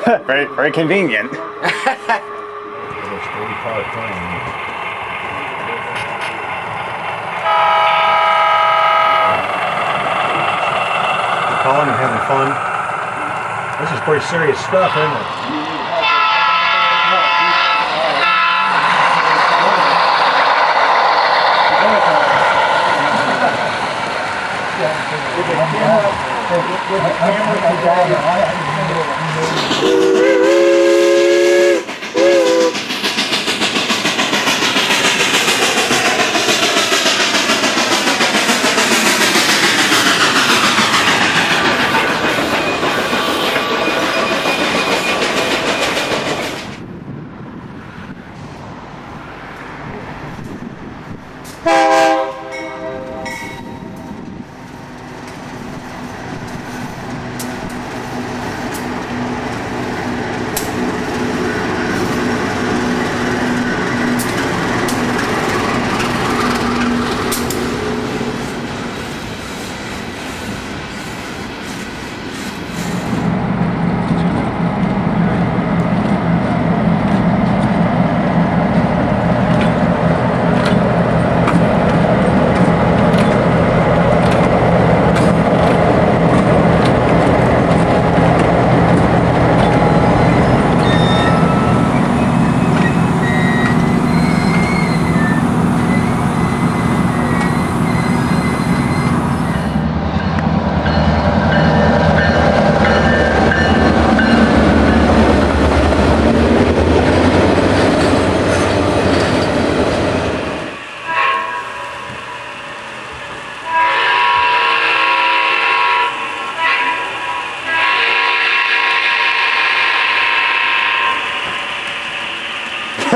very, very convenient. Colin, you having fun? This is pretty serious stuff, isn't it? You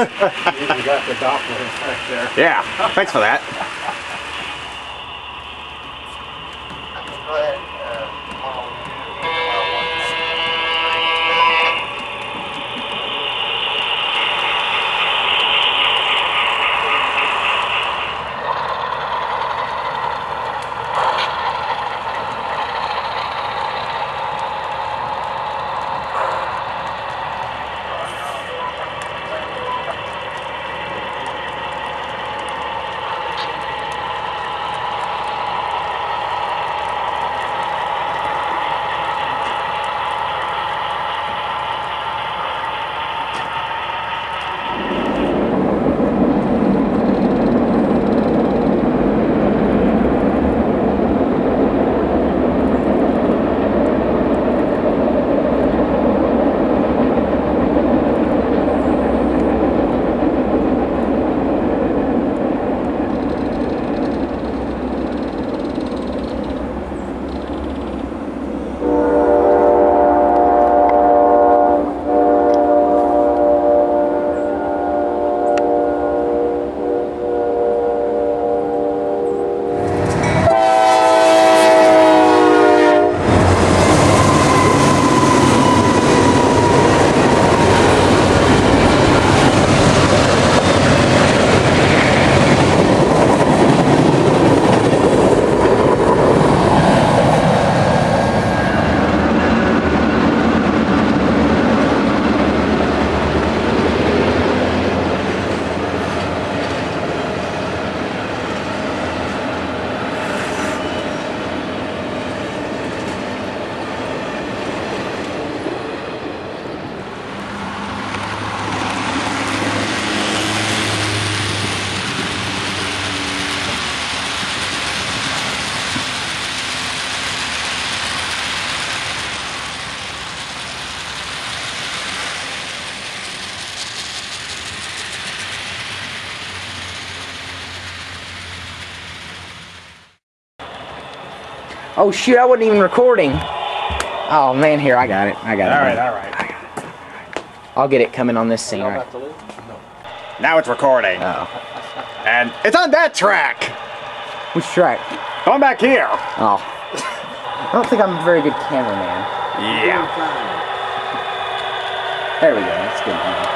got the Doppler effect there. Yeah, thanks for that. Oh shoot, I wasn't even recording. Oh man, here, I got it. I got it. All right, all right. I'll get it coming on this scene, right? Now it's recording. Oh. And it's on that track. Which track? Come back here. Oh. I don't think I'm a very good cameraman. Yeah. There we go, that's good. now.